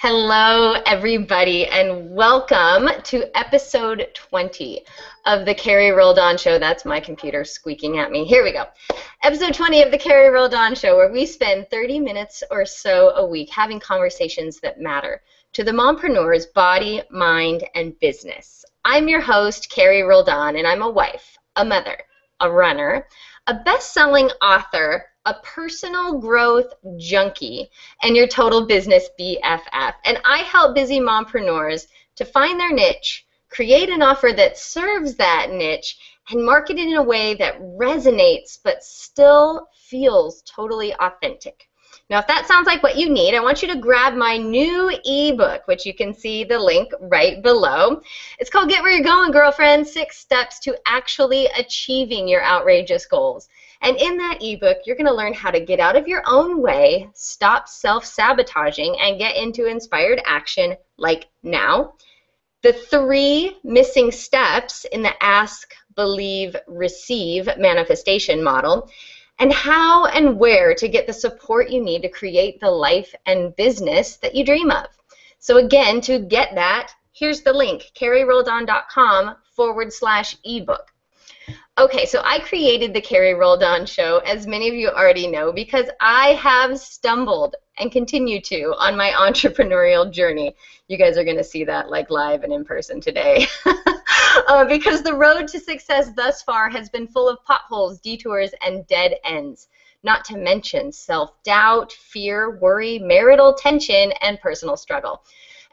Hello, everybody, and welcome to episode 20 of the Carrie Roldan Show. That's my computer squeaking at me. Here we go. Episode 20 of the Carrie Roldan Show, where we spend 30 minutes or so a week having conversations that matter to the mompreneur's body, mind, and business. I'm your host, Carrie Roldan, and I'm a wife, a mother, a runner, a best selling author, a personal growth junkie and your total business BFF. And I help busy mompreneurs to find their niche, create an offer that serves that niche, and market it in a way that resonates but still feels totally authentic. Now, if that sounds like what you need, I want you to grab my new ebook, which you can see the link right below. It's called Get Where You're Going, Girlfriend Six Steps to Actually Achieving Your Outrageous Goals. And in that ebook, you're going to learn how to get out of your own way, stop self sabotaging, and get into inspired action like now. The three missing steps in the ask, believe, receive manifestation model, and how and where to get the support you need to create the life and business that you dream of. So, again, to get that, here's the link carrieroldan.com forward slash ebook. Okay, so I created the Carrie Roldan show, as many of you already know, because I have stumbled and continue to on my entrepreneurial journey. You guys are going to see that like live and in person today. uh, because the road to success thus far has been full of potholes, detours, and dead ends. Not to mention self doubt, fear, worry, marital tension, and personal struggle.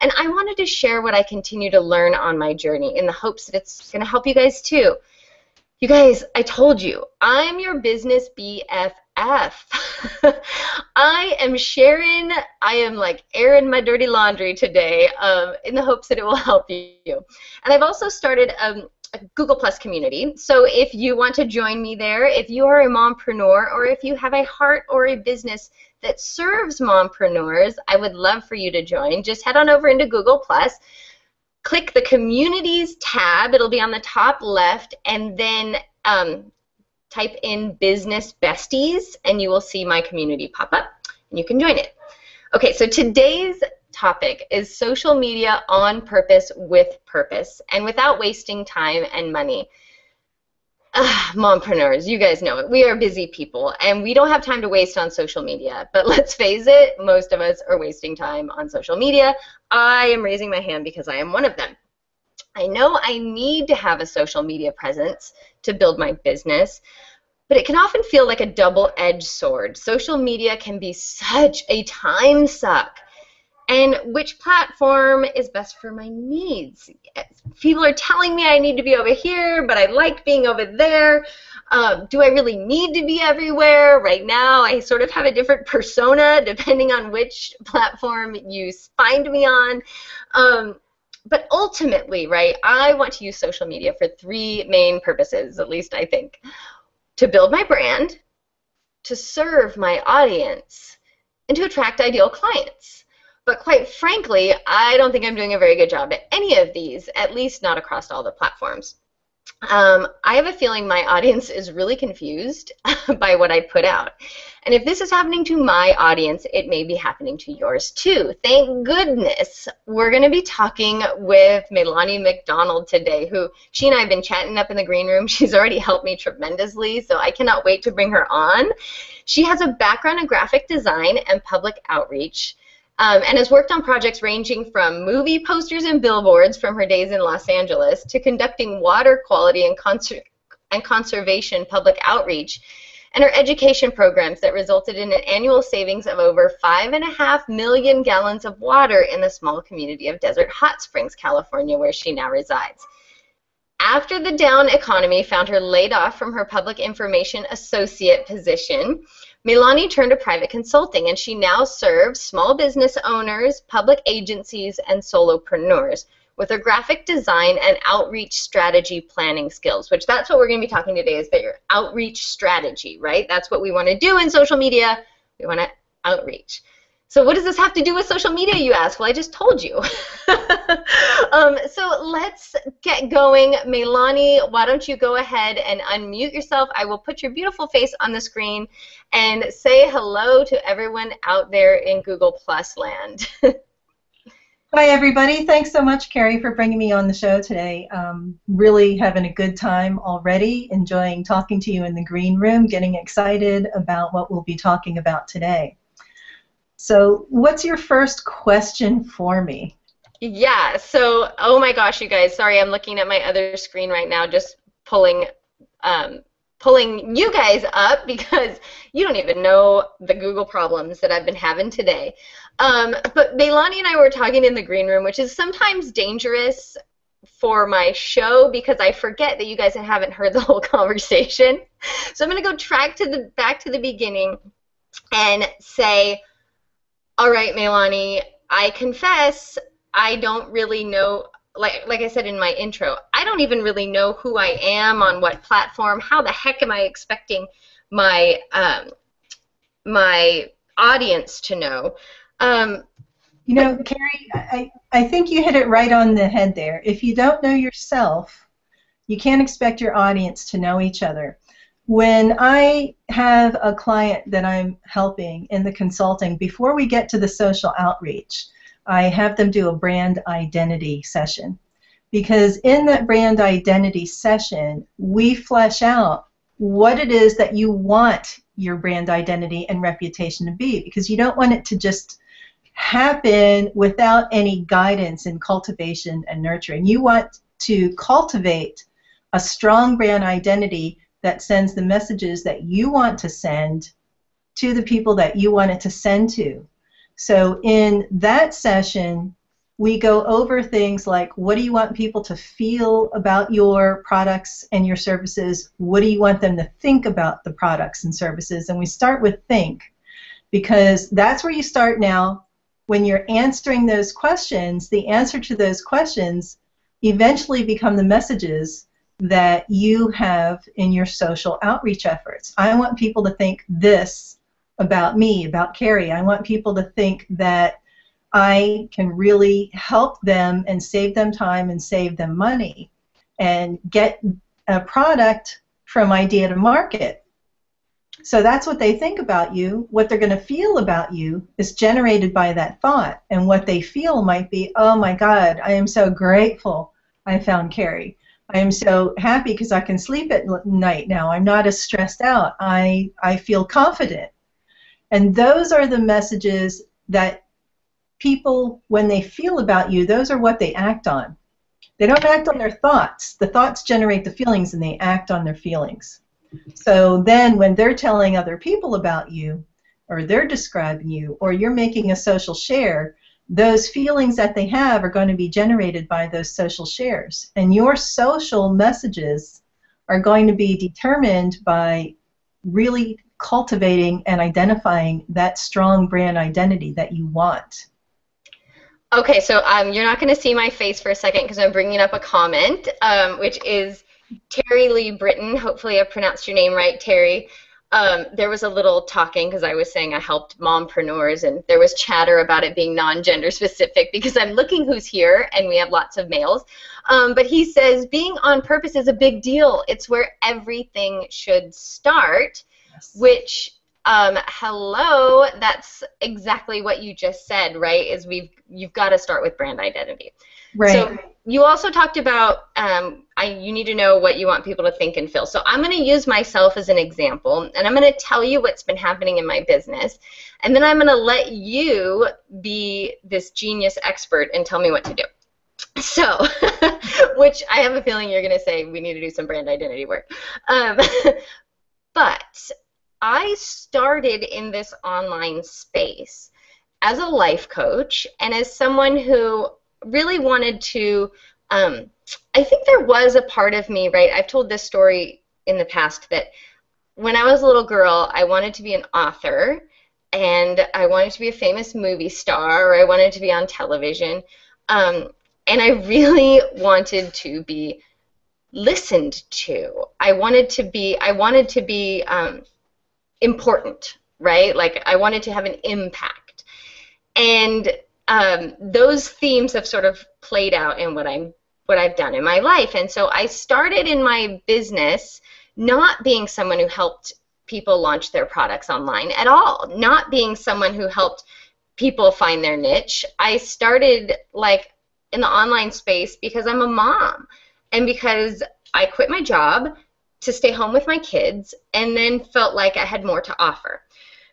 And I wanted to share what I continue to learn on my journey in the hopes that it's going to help you guys too. You guys, I told you, I'm your business BFF. I am sharing, I am like airing my dirty laundry today um, in the hopes that it will help you. And I've also started um, a Google Plus community. So if you want to join me there, if you are a mompreneur or if you have a heart or a business that serves mompreneurs, I would love for you to join. Just head on over into Google Plus click the Communities tab. It'll be on the top left, and then um, type in Business Besties, and you will see my community pop up, and you can join it. Okay, so today's topic is social media on purpose with purpose and without wasting time and money. Uh, mompreneurs, you guys know it. We are busy people and we don't have time to waste on social media. But let's face it, most of us are wasting time on social media. I am raising my hand because I am one of them. I know I need to have a social media presence to build my business, but it can often feel like a double edged sword. Social media can be such a time suck and which platform is best for my needs. People are telling me I need to be over here, but I like being over there. Um, do I really need to be everywhere? Right now, I sort of have a different persona depending on which platform you find me on. Um, but ultimately, right, I want to use social media for three main purposes, at least I think. To build my brand, to serve my audience, and to attract ideal clients. But quite frankly, I don't think I'm doing a very good job at any of these, at least not across all the platforms. Um, I have a feeling my audience is really confused by what I put out. And if this is happening to my audience, it may be happening to yours too. Thank goodness we're going to be talking with Meilani MacDonald today, who she and I have been chatting up in the green room. She's already helped me tremendously, so I cannot wait to bring her on. She has a background in graphic design and public outreach um, and has worked on projects ranging from movie posters and billboards from her days in Los Angeles to conducting water quality and, conser- and conservation public outreach and her education programs that resulted in an annual savings of over five and a half million gallons of water in the small community of Desert Hot Springs, California, where she now resides. After the down economy found her laid off from her public information associate position, Meilani turned to private consulting, and she now serves small business owners, public agencies, and solopreneurs with her graphic design and outreach strategy planning skills, which that's what we're going to be talking today is that your outreach strategy, right? That's what we want to do in social media. We want to outreach. So what does this have to do with social media, you ask? Well, I just told you. um, so let's get going. Meilani, why don't you go ahead and unmute yourself? I will put your beautiful face on the screen and say hello to everyone out there in Google Plus land. Hi, everybody. Thanks so much, Carrie, for bringing me on the show today. Um, really having a good time already, enjoying talking to you in the green room, getting excited about what we'll be talking about today. So, what's your first question for me? Yeah, so, oh my gosh, you guys, sorry, I'm looking at my other screen right now, just pulling. Um, pulling you guys up because you don't even know the Google problems that I've been having today. Um, but Meilani and I were talking in the green room, which is sometimes dangerous for my show because I forget that you guys haven't heard the whole conversation. So I'm going to go track to the back to the beginning and say, "All right, Meilani, I confess I don't really know like like I said in my intro, I don't even really know who I am on what platform. How the heck am I expecting my um, my audience to know?" Um, you know, Carrie, I, I think you hit it right on the head there. If you don't know yourself, you can't expect your audience to know each other. When I have a client that I'm helping in the consulting, before we get to the social outreach, I have them do a brand identity session. Because in that brand identity session, we flesh out what it is that you want your brand identity and reputation to be. Because you don't want it to just happen without any guidance and cultivation and nurturing. You want to cultivate a strong brand identity that sends the messages that you want to send to the people that you want it to send to. So in that session, we go over things like what do you want people to feel about your products and your services? What do you want them to think about the products and services? And we start with think because that's where you start now when you're answering those questions, the answer to those questions eventually become the messages that you have in your social outreach efforts. I want people to think this about me, about Carrie. I want people to think that I can really help them and save them time and save them money and get a product from idea to market so that's what they think about you. What they're going to feel about you is generated by that thought. And what they feel might be, oh my God, I am so grateful I found Carrie. I am so happy because I can sleep at night now. I'm not as stressed out. I, I feel confident. And those are the messages that people, when they feel about you, those are what they act on. They don't act on their thoughts. The thoughts generate the feelings and they act on their feelings. So then when they're telling other people about you, or they're describing you, or you're making a social share, those feelings that they have are going to be generated by those social shares. And your social messages are going to be determined by really cultivating and identifying that strong brand identity that you want. Okay, so um, you're not going to see my face for a second because I'm bringing up a comment, um, which is Terry Lee Britton, hopefully I pronounced your name right, Terry. Um, there was a little talking because I was saying I helped mompreneurs, and there was chatter about it being non-gender specific because I'm looking who's here, and we have lots of males. Um, but he says being on purpose is a big deal. It's where everything should start, yes. which um, hello, that's exactly what you just said, right? Is we've you've got to start with brand identity. Right. So you also talked about um, I, you need to know what you want people to think and feel. So I'm going to use myself as an example, and I'm going to tell you what's been happening in my business, and then I'm going to let you be this genius expert and tell me what to do. So, which I have a feeling you're going to say we need to do some brand identity work. Um, but I started in this online space as a life coach and as someone who really wanted to. Um, I think there was a part of me, right? I've told this story in the past that when I was a little girl, I wanted to be an author and I wanted to be a famous movie star or I wanted to be on television. Um, and I really wanted to be listened to. I wanted to be I wanted to be um, important, right? Like I wanted to have an impact. And um, those themes have sort of played out in what I'm what I've done in my life. And so I started in my business not being someone who helped people launch their products online at all, not being someone who helped people find their niche. I started like in the online space because I'm a mom and because I quit my job to stay home with my kids and then felt like I had more to offer.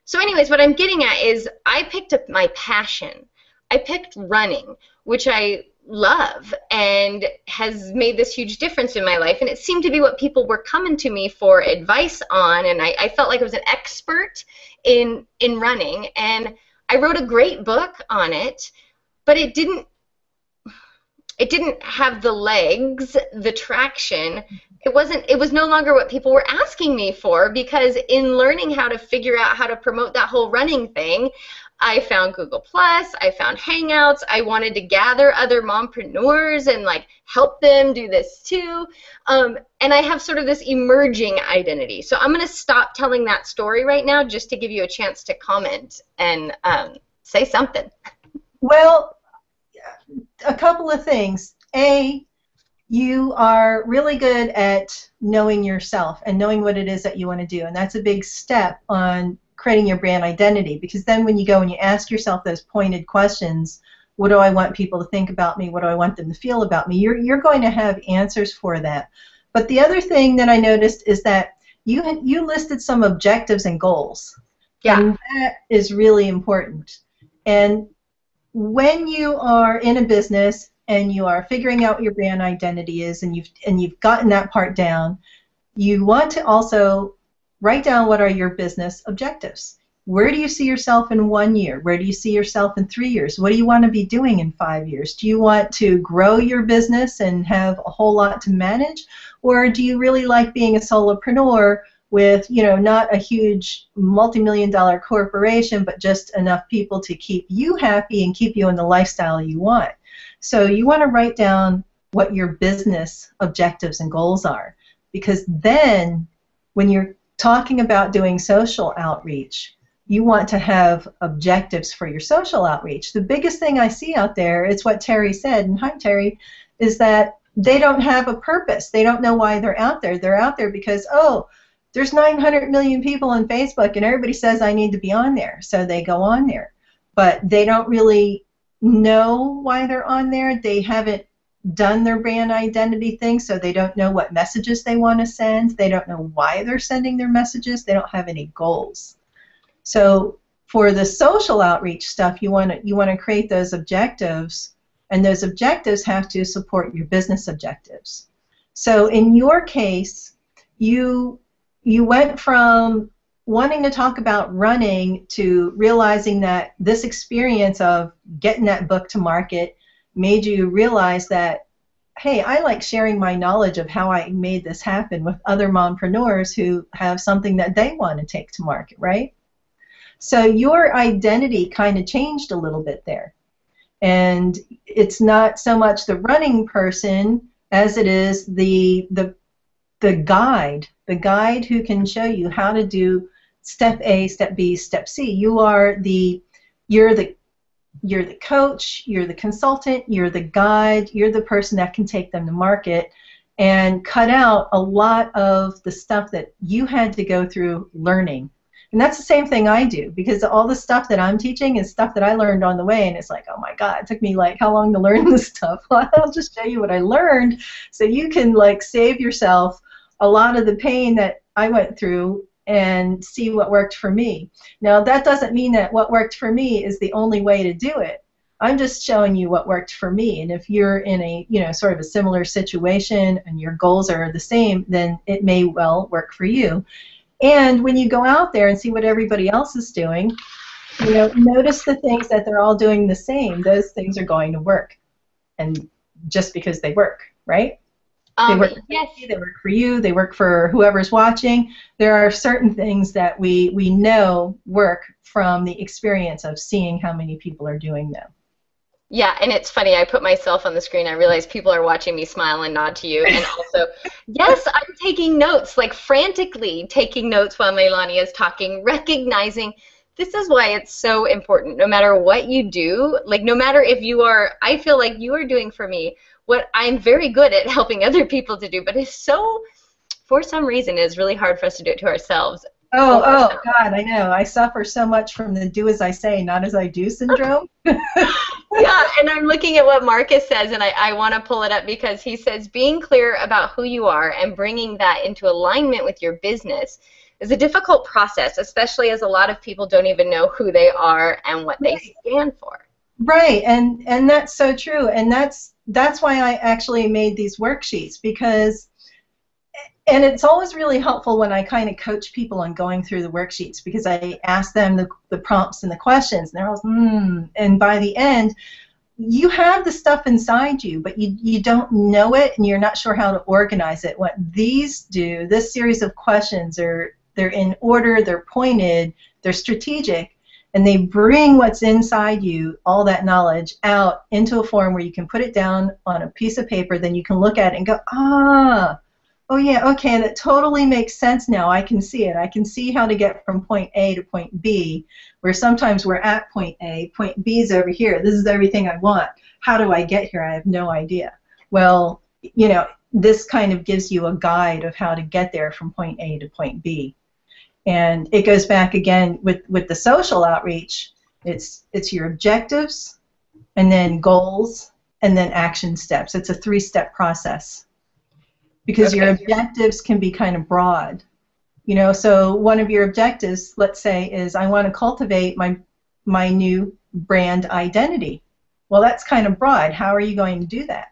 So, anyways, what I'm getting at is I picked up my passion. I picked running, which I love and has made this huge difference in my life. And it seemed to be what people were coming to me for advice on. And I, I felt like I was an expert in in running. And I wrote a great book on it, but it didn't it didn't have the legs, the traction. It wasn't it was no longer what people were asking me for because in learning how to figure out how to promote that whole running thing, I found Google Plus, I found Hangouts. I wanted to gather other mompreneurs and like help them do this too. Um, and I have sort of this emerging identity. So I'm going to stop telling that story right now just to give you a chance to comment and um, say something. Well, a couple of things. A, you are really good at knowing yourself and knowing what it is that you want to do. And that's a big step on creating your brand identity because then when you go and you ask yourself those pointed questions, what do I want people to think about me? What do I want them to feel about me? You're, you're going to have answers for that. But the other thing that I noticed is that you, had, you listed some objectives and goals. Yeah. And that is really important. And when you are in a business and you are figuring out what your brand identity is and you've and you've gotten that part down, you want to also write down what are your business objectives. Where do you see yourself in one year? Where do you see yourself in three years? What do you want to be doing in five years? Do you want to grow your business and have a whole lot to manage? Or do you really like being a solopreneur with you know not a huge multi-million dollar corporation but just enough people to keep you happy and keep you in the lifestyle you want so you want to write down what your business objectives and goals are because then when you're talking about doing social outreach you want to have objectives for your social outreach the biggest thing i see out there, it's what terry said and hi terry is that they don't have a purpose they don't know why they're out there they're out there because oh there's 900 million people on Facebook and everybody says I need to be on there, so they go on there. But they don't really know why they're on there. They haven't done their brand identity thing, so they don't know what messages they want to send. They don't know why they're sending their messages. They don't have any goals. So for the social outreach stuff, you want to you want to create those objectives, and those objectives have to support your business objectives. So in your case, you you went from wanting to talk about running to realizing that this experience of getting that book to market made you realize that hey i like sharing my knowledge of how i made this happen with other mompreneurs who have something that they want to take to market right so your identity kind of changed a little bit there and it's not so much the running person as it is the the the guide, the guide who can show you how to do step A, step B, step C. You are the you're the you're the coach, you're the consultant, you're the guide, you're the person that can take them to market and cut out a lot of the stuff that you had to go through learning. And that's the same thing I do because all the stuff that I'm teaching is stuff that I learned on the way and it's like, oh my god, it took me like how long to learn this stuff? Well, I'll just show you what I learned so you can like save yourself a lot of the pain that I went through and see what worked for me. Now, that doesn't mean that what worked for me is the only way to do it. I'm just showing you what worked for me. And if you're in a, you know, sort of a similar situation and your goals are the same, then it may well work for you. And when you go out there and see what everybody else is doing, you know, notice the things that they're all doing the same. Those things are going to work. And just because they work, right? Um, they work yes. you, they work for you, they work for whoever's watching. There are certain things that we, we know work from the experience of seeing how many people are doing them. Yeah, and it's funny. I put myself on the screen. I realize people are watching me smile and nod to you. And also, yes, I'm taking notes, like frantically taking notes while Meilani is talking, recognizing this is why it's so important. No matter what you do, like no matter if you are, I feel like you are doing for me what I'm very good at helping other people to do, but it's so, for some reason, it's really hard for us to do it to ourselves. Oh, oh, God, I know. I suffer so much from the do as I say, not as I do syndrome. yeah, and I'm looking at what Marcus says, and I, I want to pull it up because he says being clear about who you are and bringing that into alignment with your business is a difficult process, especially as a lot of people don't even know who they are and what right. they stand for. Right, and and that's so true, and that's that's why I actually made these worksheets because and it's always really helpful when I kind of coach people on going through the worksheets because I ask them the, the prompts and the questions, and they're all, hmm. And by the end, you have the stuff inside you, but you, you don't know it and you're not sure how to organize it. What these do, this series of questions are they're in order, they're pointed, they're strategic, and they bring what's inside you, all that knowledge, out into a form where you can put it down on a piece of paper, then you can look at it and go, ah, oh yeah, okay, that totally makes sense now. I can see it. I can see how to get from point A to point B, where sometimes we're at point A, point B is over here. This is everything I want. How do I get here? I have no idea. Well, you know, this kind of gives you a guide of how to get there from point A to point B. And it goes back again with, with the social outreach. It's it's your objectives, and then goals, and then action steps. It's a three-step process because okay. your objectives can be kind of broad. You know, so one of your objectives, let's say, is I want to cultivate my my new brand identity. Well, that's kind of broad. How are you going to do that?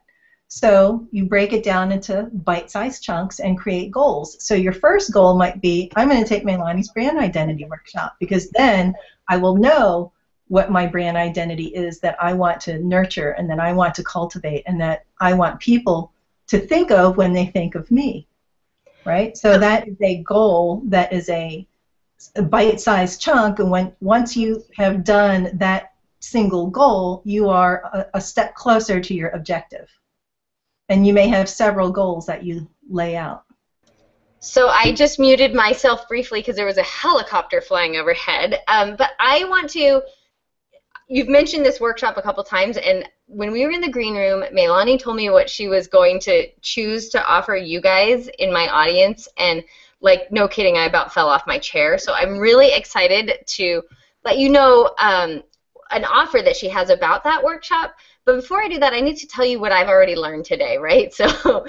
So you break it down into bite-sized chunks and create goals. So your first goal might be, I'm going to take Meilani's brand identity workshop because then I will know what my brand identity is that I want to nurture and that I want to cultivate and that I want people to think of when they think of me, right? So that is a goal that is a, a bite-sized chunk, and when once you have done that single goal, you are a, a step closer to your objective. And you may have several goals that you lay out. So I just muted myself briefly because there was a helicopter flying overhead. Um, but I want to. You've mentioned this workshop a couple times, and when we were in the green room, Meilani told me what she was going to choose to offer you guys in my audience, and like no kidding, I about fell off my chair. So I'm really excited to let you know um, an offer that she has about that workshop. But before I do that, I need to tell you what I've already learned today, right? So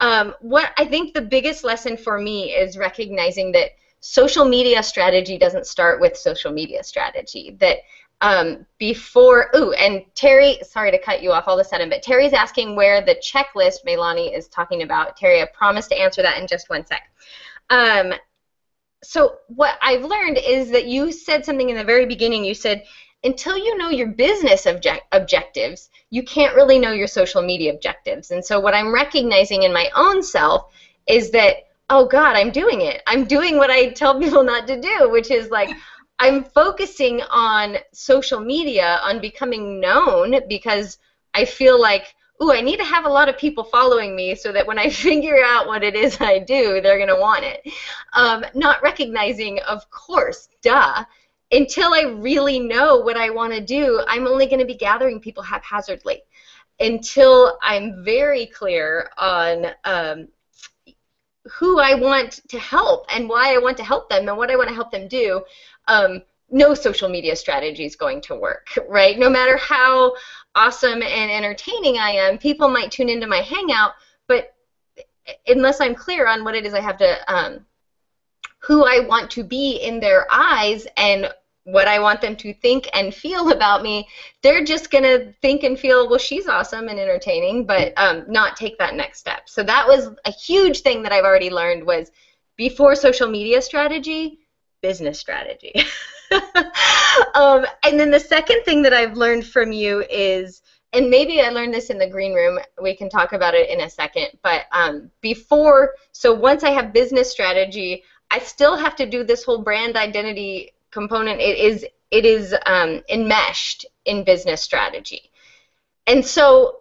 um, what I think the biggest lesson for me is recognizing that social media strategy doesn't start with social media strategy. That um, before, ooh, and Terry, sorry to cut you off all of a sudden, but Terry's asking where the checklist Meilani is talking about. Terry, I promise to answer that in just one sec. Um, so what I've learned is that you said something in the very beginning. You said, until you know your business object objectives, you can't really know your social media objectives. And so what I'm recognizing in my own self is that, oh God, I'm doing it. I'm doing what I tell people not to do, which is like, I'm focusing on social media, on becoming known because I feel like, ooh, I need to have a lot of people following me so that when I figure out what it is I do, they're going to want it. Um, not recognizing, of course, duh, until I really know what I want to do, I'm only going to be gathering people haphazardly. Until I'm very clear on um, who I want to help and why I want to help them and what I want to help them do, um, no social media strategy is going to work, right? No matter how awesome and entertaining I am, people might tune into my hangout, but unless I'm clear on what it is I have to, um, who I want to be in their eyes and what I want them to think and feel about me, they're just going to think and feel, well, she's awesome and entertaining, but um, not take that next step. So that was a huge thing that I've already learned was before social media strategy, business strategy. um, and then the second thing that I've learned from you is, and maybe I learned this in the green room, we can talk about it in a second, but um, before, so once I have business strategy, I still have to do this whole brand identity component. It is, it is um, enmeshed in business strategy. And so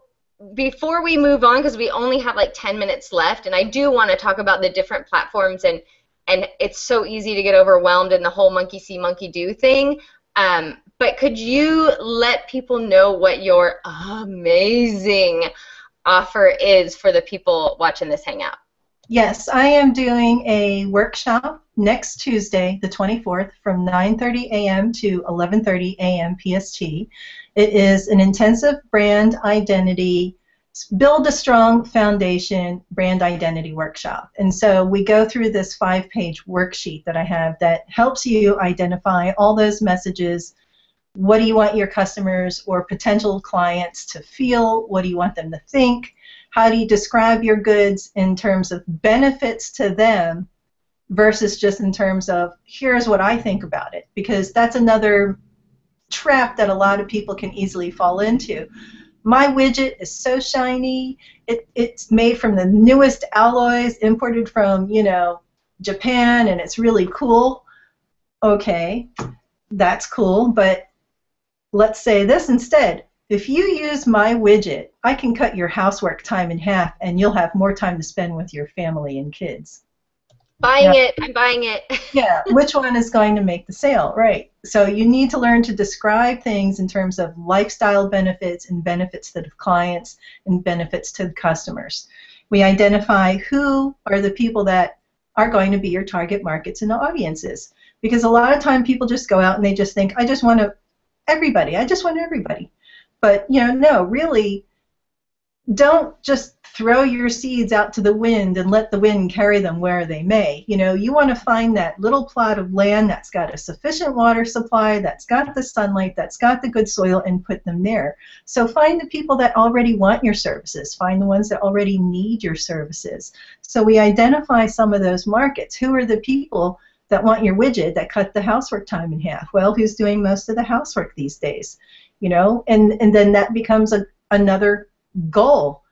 before we move on, because we only have like 10 minutes left, and I do want to talk about the different platforms and and it's so easy to get overwhelmed in the whole monkey see monkey do thing um, but could you let people know what your amazing offer is for the people watching this hangout Yes, I am doing a workshop next Tuesday, the 24th, from 9:30 a.m. to 11:30 a.m. PST. It is an intensive brand identity build a strong foundation brand identity workshop. And so we go through this five page worksheet that I have that helps you identify all those messages. What do you want your customers or potential clients to feel? What do you want them to think? How do you describe your goods in terms of benefits to them versus just in terms of here's what I think about it? Because that's another trap that a lot of people can easily fall into my widget is so shiny. It, it's made from the newest alloys imported from, you know, Japan and it's really cool. Okay, that's cool, but let's say this instead. If you use my widget, I can cut your housework time in half and you'll have more time to spend with your family and kids. Buying yeah. it. I'm buying it. yeah. Which one is going to make the sale? Right. So you need to learn to describe things in terms of lifestyle benefits and benefits to the clients and benefits to the customers. We identify who are the people that are going to be your target markets and audiences. Because a lot of time people just go out and they just think, I just want to everybody. I just want everybody. But you know, no, really don't just throw your seeds out to the wind and let the wind carry them where they may. You know, you want to find that little plot of land that's got a sufficient water supply, that's got the sunlight, that's got the good soil, and put them there. So find the people that already want your services. Find the ones that already need your services. So we identify some of those markets. Who are the people that want your widget that cut the housework time in half? Well, who's doing most of the housework these days? You know, and, and then that becomes a, another goal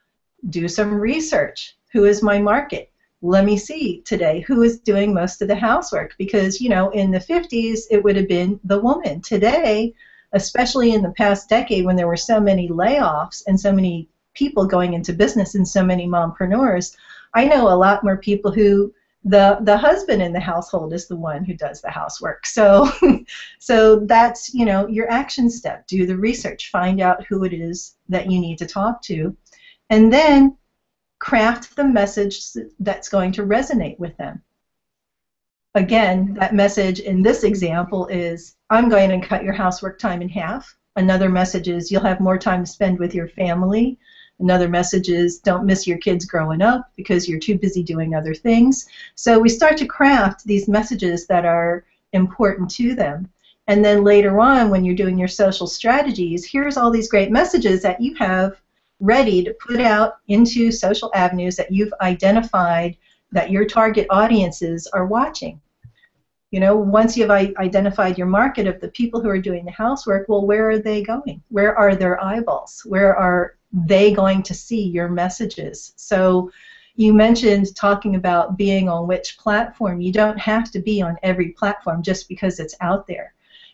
do some research. Who is my market? Let me see today who is doing most of the housework because, you know, in the 50s it would have been the woman. Today, especially in the past decade when there were so many layoffs and so many people going into business and so many mompreneurs, I know a lot more people who the the husband in the household is the one who does the housework. So so that's, you know, your action step. Do the research, find out who it is that you need to talk to and then craft the message that's going to resonate with them. Again, that message in this example is I'm going to cut your housework time in half. Another message is you'll have more time to spend with your family. Another message is don't miss your kids growing up because you're too busy doing other things. So we start to craft these messages that are important to them. And then later on, when you're doing your social strategies, here's all these great messages that you have ready to put out into social avenues that you've identified that your target audiences are watching. You know, once you've identified your market of the people who are doing the housework, well, where are they going? Where are their eyeballs? Where are they going to see your messages? So you mentioned talking about being on which platform. You don't have to be on every platform just because it's out there.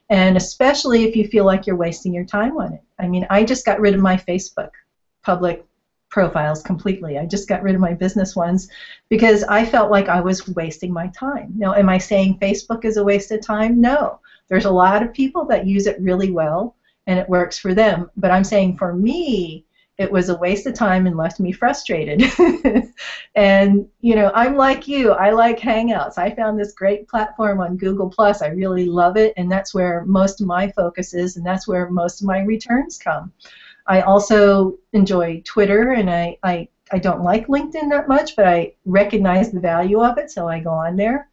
And especially if you feel like you're wasting your time on it. I mean, I just got rid of my Facebook public profiles completely. I just got rid of my business ones because I felt like I was wasting my time. Now, am I saying Facebook is a waste of time? No. There's a lot of people that use it really well and it works for them. But I'm saying for me, it was a waste of time and left me frustrated. and you know, I'm like you. I like Hangouts. I found this great platform on Google Plus. I really love it, and that's where most of my focus is, and that's where most of my returns come. I also enjoy Twitter, and I, I, I don't like LinkedIn that much, but I recognize the value of it, so I go on there.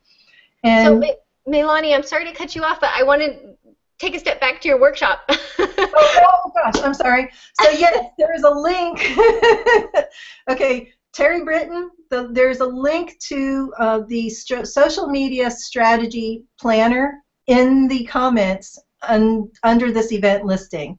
And so, Meilani, I'm sorry to cut you off, but I want to take a step back to your workshop. oh, oh, gosh, I'm sorry. So yes, there is a link. okay, Terry Britton, the, there's a link to uh, the social media strategy planner in the comments un under this event listing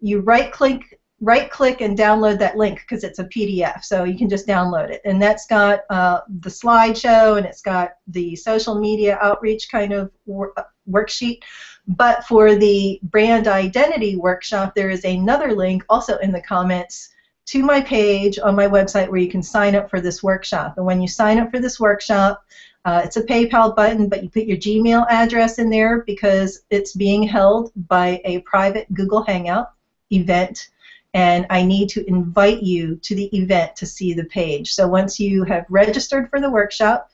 you right click right click and download that link because it's a PDF so you can just download it and that's got uh, the slideshow and it's got the social media outreach kind of wor worksheet but for the brand identity workshop there is another link also in the comments to my page on my website where you can sign up for this workshop and when you sign up for this workshop uh, it's a PayPal button, but you put your Gmail address in there because it's being held by a private Google Hangout event and I need to invite you to the event to see the page. So once you have registered for the workshop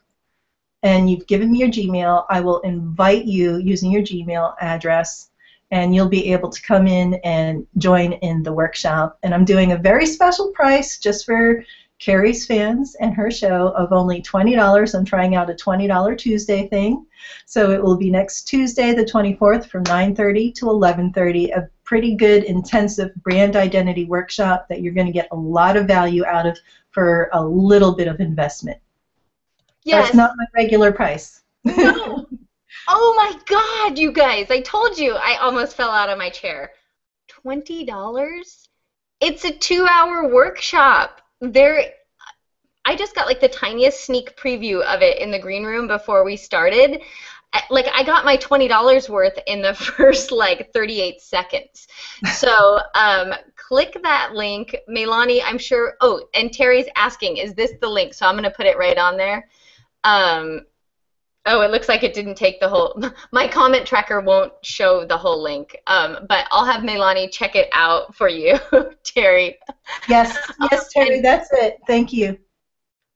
and you've given me your Gmail, I will invite you using your Gmail address and you'll be able to come in and join in the workshop. And I'm doing a very special price just for Carrie's fans and her show of only $20. I'm trying out a $20 Tuesday thing. So it will be next Tuesday, the 24th, from 9:30 to 11:30. A pretty good, intensive brand identity workshop that you're going to get a lot of value out of for a little bit of investment. Yes. That's not my regular price. No. oh my God, you guys! I told you, I almost fell out of my chair. Twenty dollars? It's a two-hour workshop there I just got like the tiniest sneak preview of it in the green room before we started. Like I got my twenty dollars worth in the first like 38 seconds. So um, click that link, Meilani. I'm sure. Oh, and Terry's asking, is this the link? So I'm gonna put it right on there. Um, Oh, it looks like it didn't take the whole. My comment tracker won't show the whole link, um, but I'll have Meilani check it out for you, Terry. Yes, yes, Terry, that's it. Thank you.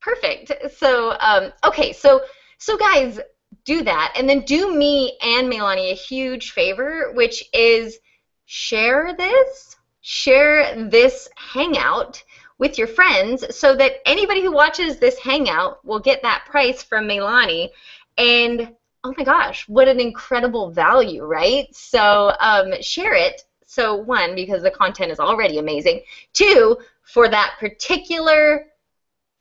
Perfect. So, um, okay, so so guys, do that, and then do me and Meilani a huge favor, which is share this, share this hangout with your friends, so that anybody who watches this hangout will get that price from Meilani and oh my gosh, what an incredible value, right? So um, share it. So one, because the content is already amazing. Two, for that particular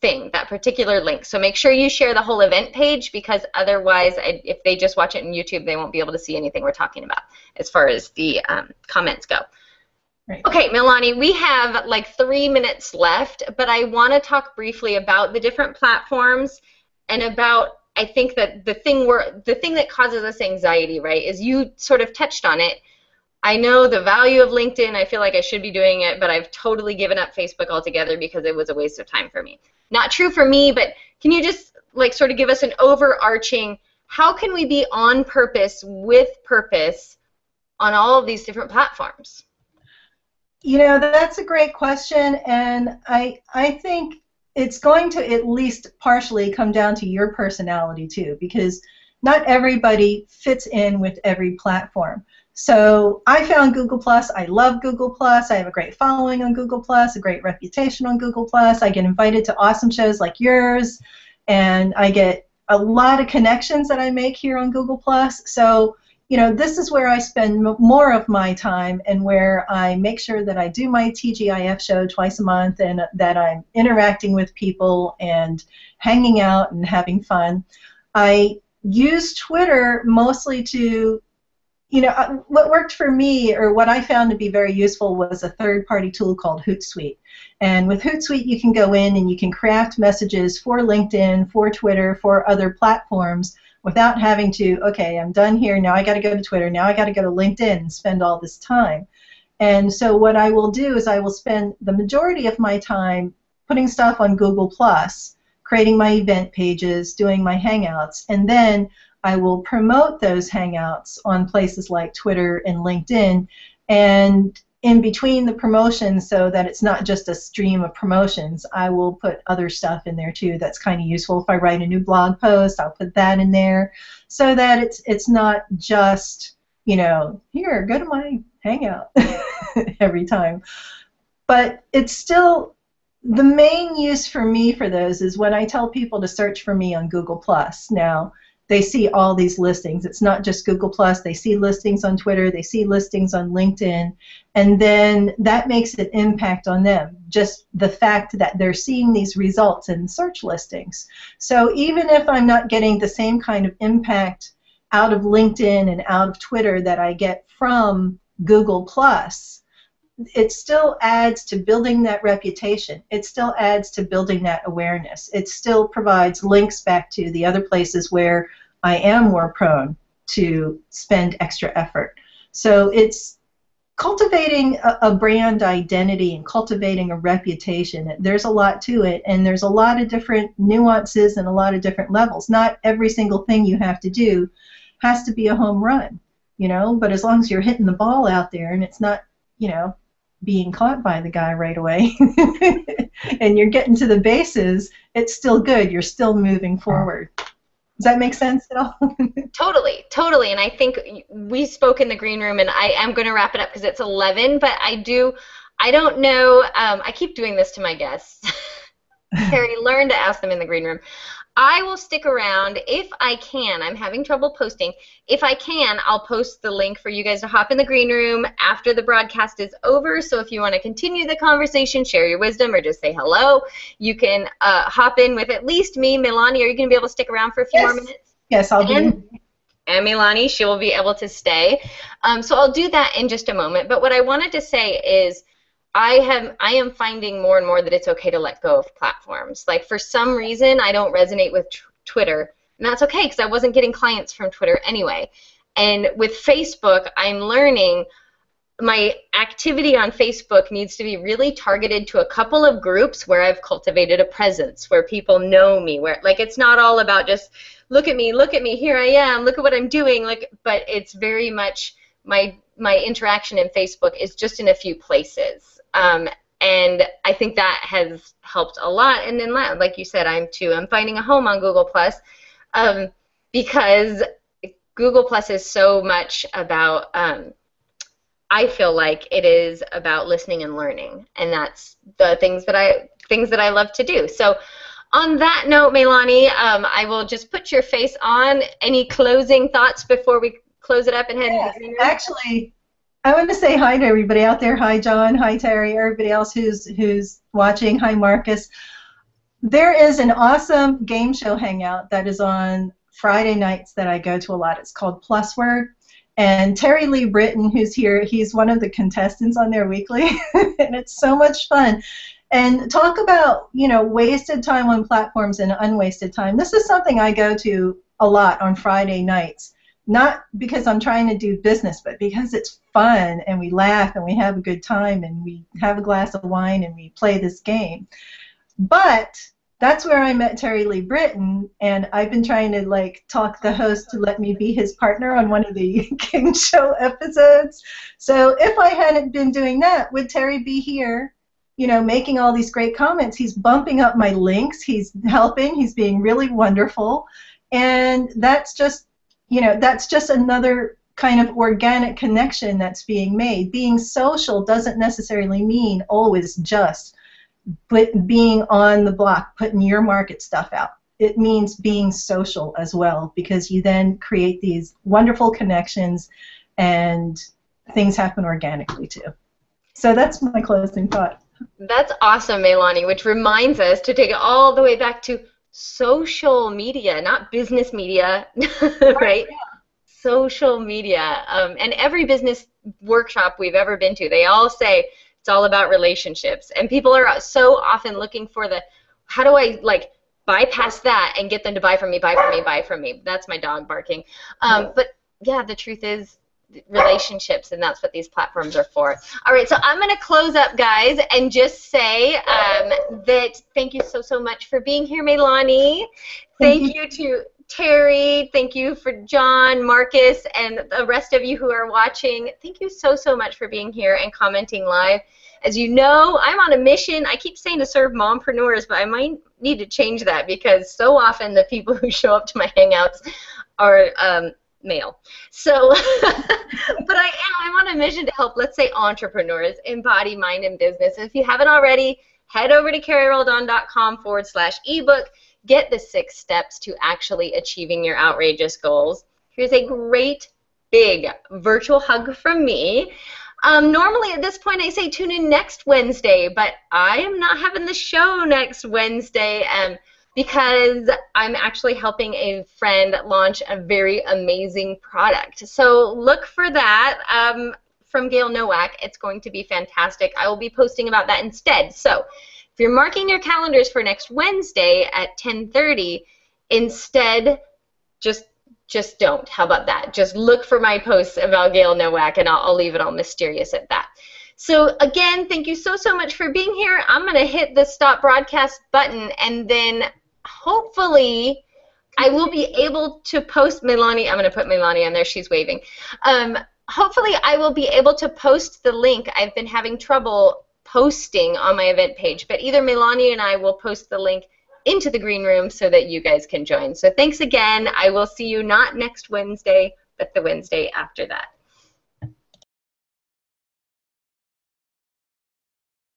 thing, that particular link. So make sure you share the whole event page because otherwise, if they just watch it on YouTube, they won't be able to see anything we're talking about as far as the um, comments go. Right. Okay, Meilani, we have like three minutes left, but I want to talk briefly about the different platforms and about I think that the thing we're, the thing that causes us anxiety, right, is you sort of touched on it. I know the value of LinkedIn. I feel like I should be doing it, but I've totally given up Facebook altogether because it was a waste of time for me. Not true for me, but can you just like sort of give us an overarching how can we be on purpose with purpose on all of these different platforms? You know, that's a great question and I I think it's going to at least partially come down to your personality too, because not everybody fits in with every platform. So I found Google Plus. I love Google Plus. I have a great following on Google Plus, a great reputation on Google Plus. I get invited to awesome shows like yours, and I get a lot of connections that I make here on Google Plus. So you know, this is where I spend more of my time and where I make sure that I do my TGIF show twice a month and that I'm interacting with people and hanging out and having fun. I use Twitter mostly to, you know, uh, what worked for me or what I found to be very useful was a third party tool called Hootsuite. And with Hootsuite, you can go in and you can craft messages for LinkedIn, for Twitter, for other platforms without having to, okay, I'm done here, now I got to go to Twitter, now I got to go to LinkedIn and spend all this time. And so what I will do is I will spend the majority of my time putting stuff on Google Plus, creating my event pages, doing my hangouts, and then I will promote those hangouts on places like Twitter and LinkedIn. And in between the promotions so that it's not just a stream of promotions. I will put other stuff in there too that's kind of useful. If I write a new blog post, I'll put that in there so that it's it's not just, you know, here, go to my hangout every time. But it's still the main use for me for those is when I tell people to search for me on Google Plus. Now, they see all these listings. It's not just Google Plus. They see listings on Twitter. They see listings on LinkedIn, and then that makes an impact on them. Just the fact that they're seeing these results in search listings. So even if I'm not getting the same kind of impact out of LinkedIn and out of Twitter that I get from Google Plus, it still adds to building that reputation. It still adds to building that awareness. It still provides links back to the other places where I am more prone to spend extra effort. So it's cultivating a, a, brand identity and cultivating a reputation. There's a lot to it, and there's a lot of different nuances and a lot of different levels. Not every single thing you have to do has to be a home run, you know. But as long as you're hitting the ball out there and it's not, you know, being caught by the guy right away and you're getting to the bases, it's still good. You're still moving forward. Does that make sense at all? totally, totally. And I think we spoke in the green room, and I am going to wrap it up because it's 11. But I do, I don't know. Um, I keep doing this to my guests. Carrie, learn to ask them in the green room. I will stick around if I can. I'm having trouble posting. If I can, I'll post the link for you guys to hop in the green room after the broadcast is over. So if you want to continue the conversation, share your wisdom, or just say hello, you can uh, hop in with at least me. Meilani, are you going to be able to stick around for a few yes. more minutes? Yes, I'll and, be. And Meilani, she will be able to stay. Um, so I'll do that in just a moment. But what I wanted to say is I have I am finding more and more that it's okay to let go of platforms. Like for some reason I don't resonate with t- Twitter, and that's okay because I wasn't getting clients from Twitter anyway. And with Facebook, I'm learning my activity on Facebook needs to be really targeted to a couple of groups where I've cultivated a presence, where people know me, where like it's not all about just look at me, look at me, here I am, look at what I'm doing, like but it's very much my my interaction in Facebook is just in a few places. Um, and I think that has helped a lot. And then, like you said, I'm too. I'm finding a home on Google Plus um, because Google Plus is so much about. Um, I feel like it is about listening and learning, and that's the things that I things that I love to do. So. On that note, Meilani, um, I will just put your face on. Any closing thoughts before we close it up and head yeah, Actually, I want to say hi to everybody out there. Hi, John. Hi, Terry. Everybody else who's who's watching. Hi, Marcus. There is an awesome game show hangout that is on Friday nights that I go to a lot. It's called Plus Word. And Terry Lee Britton, who's here, he's one of the contestants on there weekly, and it's so much fun. And talk about, you know, wasted time on platforms and unwasted time. This is something I go to a lot on Friday nights not because I'm trying to do business, but because it's fun and we laugh and we have a good time and we have a glass of wine and we play this game. But that's where I met Terry Lee Britton, and I've been trying to like talk the host to let me be his partner on one of the game show episodes. So if I hadn't been doing that, would Terry be here? You know, making all these great comments. He's bumping up my links. He's helping. He's being really wonderful, and that's just you know, that's just another kind of organic connection that's being made. Being social doesn't necessarily mean always just but being on the block, putting your market stuff out. It means being social as well because you then create these wonderful connections and things happen organically too. So that's my closing thought. That's awesome, Meilani, which reminds us to take it all the way back to social media, not business media, right? Yeah. Social media. Um, and every business workshop we've ever been to, they all say it's all about relationships. And people are so often looking for the how do I like bypass that and get them to buy from me, buy from me, buy from me. That's my dog barking. Um, but yeah, the truth is relationships, and that's what these platforms are for. All right, so I'm going to close up, guys, and just say um, that thank you so, so much for being here, Meilani. Thank you to Terry. Thank you for John, Marcus, and the rest of you who are watching. Thank you so, so much for being here and commenting live. As you know, I'm on a mission. I keep saying to serve mompreneurs, but I might need to change that because so often the people who show up to my hangouts are um, male. So, but I am I'm on a mission to help, let's say, entrepreneurs embody mind and business. And if you haven't already, head over to carrieroldan.com forward slash ebook. Get the six steps to actually achieving your outrageous goals. Here's a great big virtual hug from me. Um, normally at this point I say tune in next Wednesday, but I am not having the show next Wednesday. Um, because I'm actually helping a friend launch a very amazing product. So look for that um, from Gail Nowak. It's going to be fantastic. I will be posting about that instead. So if you're marking your calendars for next Wednesday at 10:30, instead just just don't. How about that? Just look for my posts about Gail Nowak, and I'll, I'll leave it all mysterious at that. So again, thank you so, so much for being here. I'm going to hit the stop broadcast button, and then hopefully I will be able to post Meilani. I'm going to put Meilani on there. She's waving. Um, hopefully I will be able to post the link. I've been having trouble posting on my event page, but either Meilani and I will post the link into the green room so that you guys can join. So thanks again. I will see you not next Wednesday, but the Wednesday after that.